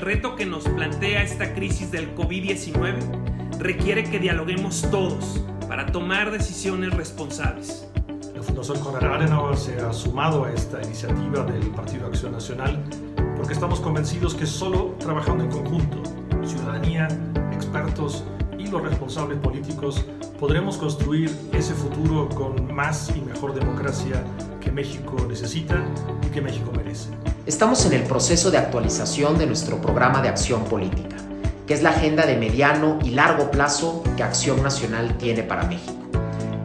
El reto que nos plantea esta crisis del COVID-19 requiere que dialoguemos todos para tomar decisiones responsables. La Fundación Konrad Adenauer se ha sumado a esta iniciativa del Partido Acción Nacional porque estamos convencidos que solo trabajando en conjunto, ciudadanía, expertos y los responsables políticos, podremos construir ese futuro con más y mejor democracia que México necesita y que México merece. Estamos en el proceso de actualización de nuestro programa de acción política, que es la agenda de mediano y largo plazo que Acción Nacional tiene para México.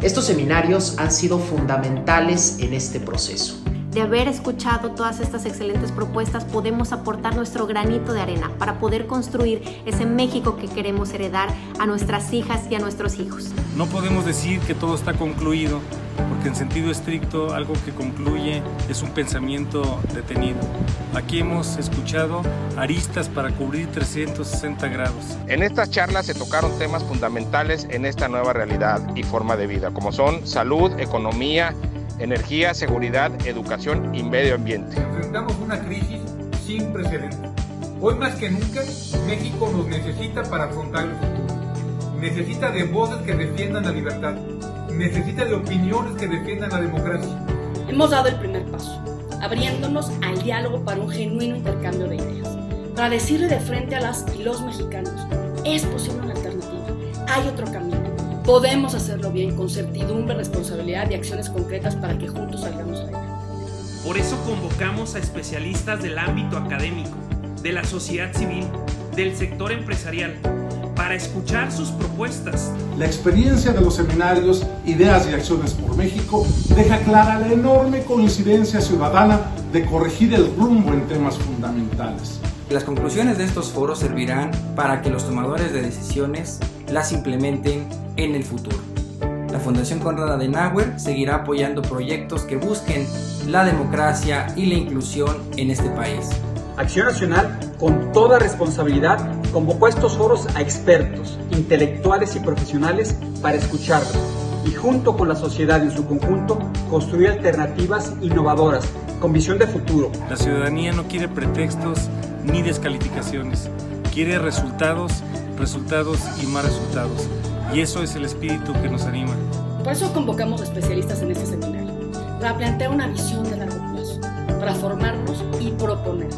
Estos seminarios han sido fundamentales en este proceso de haber escuchado todas estas excelentes propuestas, podemos aportar nuestro granito de arena para poder construir ese México que queremos heredar a nuestras hijas y a nuestros hijos. No podemos decir que todo está concluido, porque en sentido estricto algo que concluye es un pensamiento detenido. Aquí hemos escuchado aristas para cubrir 360 grados. En estas charlas se tocaron temas fundamentales en esta nueva realidad y forma de vida, como son salud, economía, energía, seguridad, educación y medio ambiente. Enfrentamos una crisis sin precedentes. Hoy más que nunca, México nos necesita para afrontar el futuro. Necesita de voces que defiendan la libertad. Necesita de opiniones que defiendan la democracia. Hemos dado el primer paso, abriéndonos al diálogo para un genuino intercambio de ideas. Para decirle de frente a las y los mexicanos, es posible una alternativa, hay otro camino Podemos hacerlo bien con certidumbre, responsabilidad y acciones concretas para que juntos salgamos adelante. Por eso convocamos a especialistas del ámbito académico, de la sociedad civil, del sector empresarial, para escuchar sus propuestas. La experiencia de los seminarios Ideas y Acciones por México deja clara la enorme coincidencia ciudadana de corregir el rumbo en temas fundamentales. Las conclusiones de estos foros servirán para que los tomadores de decisiones las implementen en el futuro. La Fundación Conrad Adenauer seguirá apoyando proyectos que busquen la democracia y la inclusión en este país. Acción Nacional, con toda responsabilidad, convocó a estos foros a expertos, intelectuales y profesionales para escucharlos y junto con la sociedad en su conjunto construir alternativas innovadoras con visión de futuro. La ciudadanía no quiere pretextos ni descalificaciones. Quiere resultados, resultados y más resultados. Y eso es el espíritu que nos anima. Por eso convocamos especialistas en este seminario, para plantear una visión de largo plazo, para formarnos y proponer.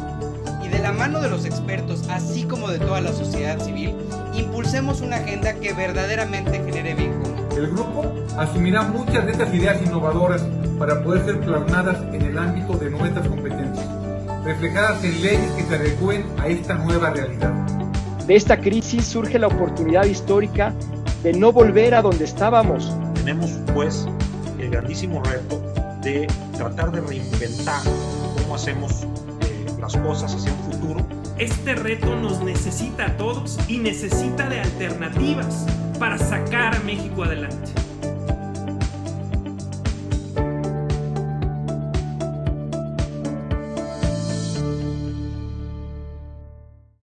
Y de la mano de los expertos, así como de toda la sociedad civil, impulsemos una agenda que verdaderamente genere vínculo. El grupo asumirá muchas de estas ideas innovadoras para poder ser plasmadas en el ámbito de nuestras competencias reflejadas en leyes que se adecúen a esta nueva realidad. De esta crisis surge la oportunidad histórica de no volver a donde estábamos. Tenemos pues el grandísimo reto de tratar de reinventar cómo hacemos eh, las cosas hacia un futuro. Este reto nos necesita a todos y necesita de alternativas para sacar a México adelante.